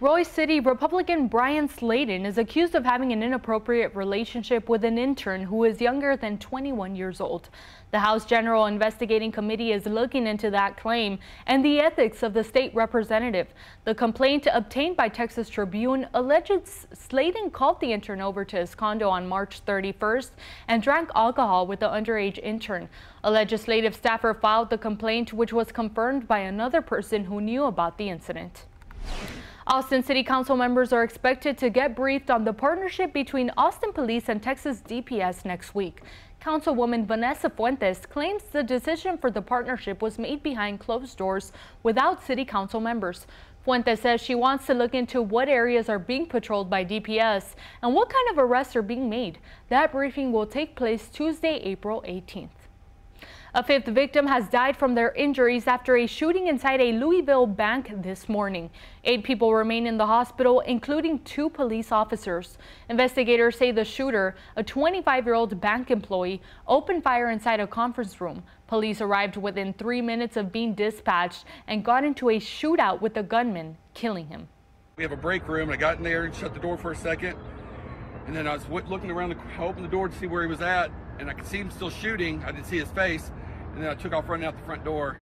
Royse City Republican Bryan Slaton is accused of having an inappropriate relationship with an intern who is younger than 21 years old. The House General Investigating Committee is looking into that claim and the ethics of the state representative. The complaint obtained by Texas Tribune alleges Sladen called the intern over to his condo on March 31st and drank alcohol with the underage intern. A legislative staffer filed the complaint, which was confirmed by another person who knew about the incident. Austin City Council members are expected to get briefed on the partnership between Austin Police and Texas DPS next week. Councilwoman Vanessa Fuentes claims the decision for the partnership was made behind closed doors without City Council members. Fuentes says she wants to look into what areas are being patrolled by DPS and what kind of arrests are being made. That briefing will take place Tuesday, April 18th. A fifth victim has died from their injuries after a shooting inside a Louisville bank this morning. Eight people remain in the hospital, including two police officers. Investigators say the shooter, a 25-year-old bank employee, opened fire inside a conference room. Police arrived within three minutes of being dispatched and got into a shootout with the gunman, killing him. We have a break room. I got in there and shut the door for a second. And then I was looking around, the, opened the door to see where he was at, and I could see him still shooting. I didn't see his face and then I took off running out the front door.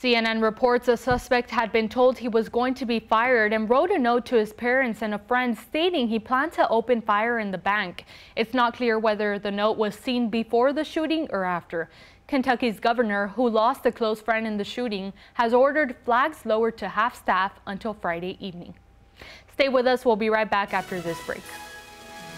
CNN reports a suspect had been told he was going to be fired and wrote a note to his parents and a friend stating he planned to open fire in the bank. It's not clear whether the note was seen before the shooting or after. Kentucky's governor, who lost a close friend in the shooting, has ordered flags lowered to half staff until Friday evening. Stay with us. We'll be right back after this break.